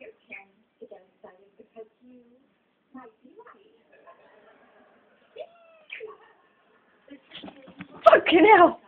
your parents to get excited because you might be right. Fucking hell!